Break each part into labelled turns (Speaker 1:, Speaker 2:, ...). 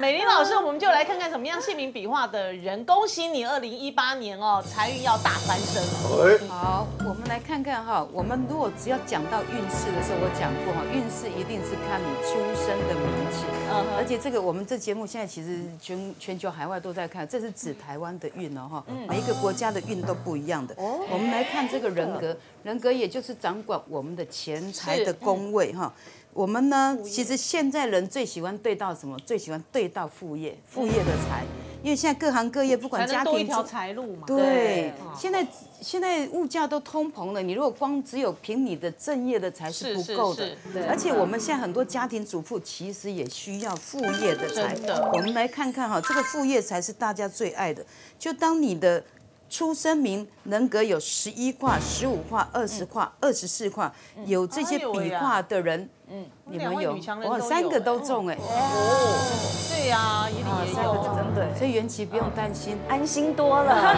Speaker 1: 美玲老师，我们就来看看什么样姓名笔画的人，恭喜你，二零一八年哦，财运要大翻身了。
Speaker 2: 哎，
Speaker 3: 好，我们来看看哈，我们如果只要讲到运势的时候，我讲过哈，运势一定是看你出生的名字，
Speaker 1: 嗯
Speaker 3: 而且这个我们这节目现在其实全全球海外都在看，这是指台湾的运哦哈，每一个国家的运都不一样的。我们来看这个人格，人格也就是掌管我们的钱财的宫位哈。我们呢，其实现在人最喜欢对到什么？最喜欢对到副业，副业的财，因为现在各行各业不管家庭
Speaker 1: 能多一条财路嘛。
Speaker 3: 对
Speaker 1: 嗯，
Speaker 3: 现在现在物价都通膨了，你如果光只有凭你的正业的财是不
Speaker 1: 是
Speaker 3: 够的。而且我们现在很多家庭主妇其实也需要副业的财
Speaker 1: 真的。
Speaker 3: 我们来看看哈，这个副业才是大家最爱的。就当你的出生名人格有十一画、十五画、二十画、二十四画，有这些笔画的人，嗯，你们有哇，三个
Speaker 1: 哎
Speaker 3: 都中哎，
Speaker 1: 哦，对呀，也也有。
Speaker 4: 真的
Speaker 3: 所以元琪不用担心。
Speaker 4: 安心多了。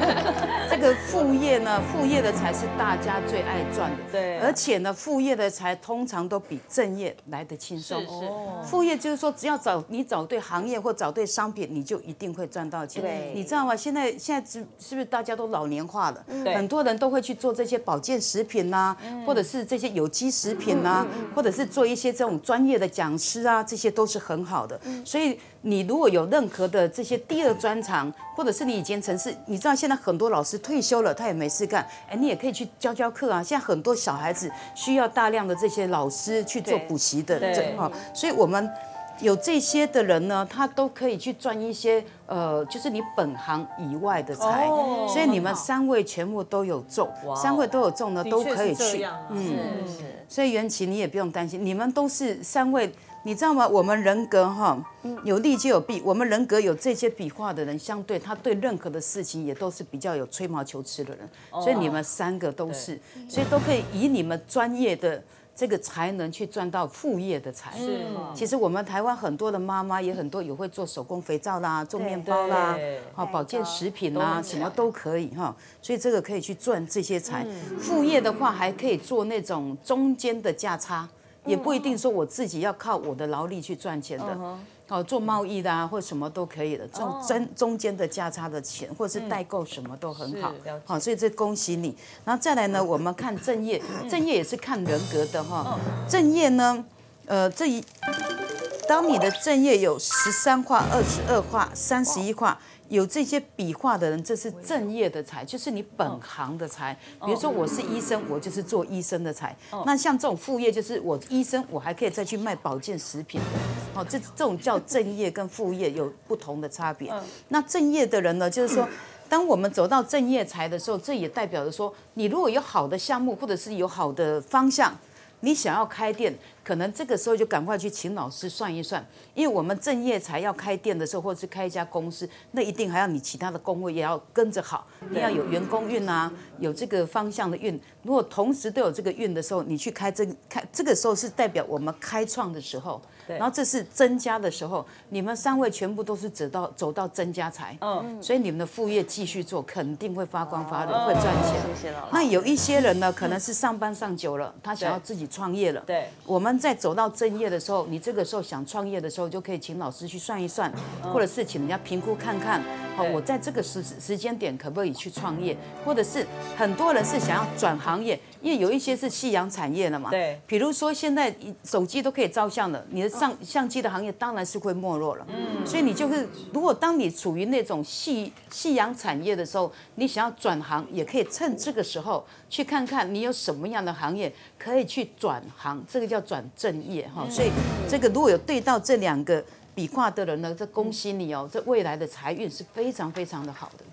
Speaker 3: 这个副业呢，副业的财是大家最爱赚的，
Speaker 4: 对
Speaker 3: 而且呢，副业的财通常都比正业来得轻松。
Speaker 1: 是是
Speaker 3: 副业就是说，只要找你找对行业或找对商品，你就一定会赚到钱
Speaker 4: 对。
Speaker 3: 你知道吗？现在现在是是不是大家都老年化了？
Speaker 4: 对
Speaker 3: 很多人都会去做这些保健食品呐、或者是这些有机食品呐、或者是做一些这种专业的讲师啊，这些都是很好的。所以你如果有任何的这些第二专长，或者是你以前曾是，你知道现在很多老师退休了，他也没事干，哎，你也可以去教教课啊。现在很多小孩子需要大量的这些老师去做补习的，
Speaker 4: 对
Speaker 3: 这哈，所以我们。有这些的人呢，他都可以去赚一些呃，就是你本行以外的财，
Speaker 1: 哦
Speaker 3: 所以你们三位全部都有中，三位都有中呢，都可以去。嗯，
Speaker 4: 是是，
Speaker 3: 所以袁琪你也不用担心，你们都是三位，你知道吗？我们人格哈有利就有弊，我们人格有这些笔画的人，相对他对任何的事情也都是比较有吹毛求疵的人，所以你们三个都是，所以都可以以你们专业的。这个才能去赚到副业的财。
Speaker 1: 是
Speaker 3: 其实我们台湾很多的妈妈也很多也会做手工肥皂啦，做面包啦啊，保健食品啦，什么都可以哈。所以这个可以去赚这些财。副业的话还可以做那种中间的价差，也不一定说我自己要靠我的劳力去赚钱的。好，做贸易的啊，或什么都可以的，这种中中间的价差的钱，或者是代购什么都很好。好，所以这恭喜你。然后再来呢，我们看正业，正业也是看人格的哈。正业呢，呃，这一当你的正业有十三画、二十二画、三十一画，有这些笔画的人，这是正业的财，就是你本行的财。比如说我是医生，我就是做医生的财。那像这种副业，就是我医生，我还可以再去卖保健食品的。哦，这这种叫 正业跟副业有不同的差别。那正业的人呢，就是说。当我们走到正业财的时候，这也代表着说，你如果有好的项目，或者是有好的方向，你想要开店，可能这个时候就赶快去请老师算一算，因为我们正业才要开店的时候，或者是开一家公司，那一定还要你其他的工位也要跟着好，你要有员工运啊，有这个方向的运。如果同时都有这个运的时候，你去开这开这个时候是代表我们开创的时候，然后这是增加的时候，你们三位全部都是走到走到增加财，
Speaker 4: 嗯，
Speaker 3: 所以你们的副业继续做，肯定会发光发热，会赚钱。
Speaker 4: 谢谢老。
Speaker 3: 那有一些人呢，可能是上班上久了，他想要自己创业了。
Speaker 4: 对，
Speaker 3: 我们在走到正业的时候，你这个时候想创业的时候，就可以请老师去算一算，或者是请人家评估看看，好，我在这个时时间点可不可以去创业，或者是很多人是想要转行业，因为有一些是夕阳产业了嘛。
Speaker 4: 对
Speaker 3: 比如说现在手机都可以照相了，你的相相机的行业当然是会没落了。嗯，所以你就是，如果当你处于那种夕夕阳产业的时候，你想要转行，也可以趁这个时候去看看你有什么样的行业可以去转行，这个叫转正业哈。所以这个如果有对到这两个笔卦的人呢，这恭喜你哦，这未来的财运是非常非常的好的。